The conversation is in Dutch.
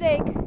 Ik.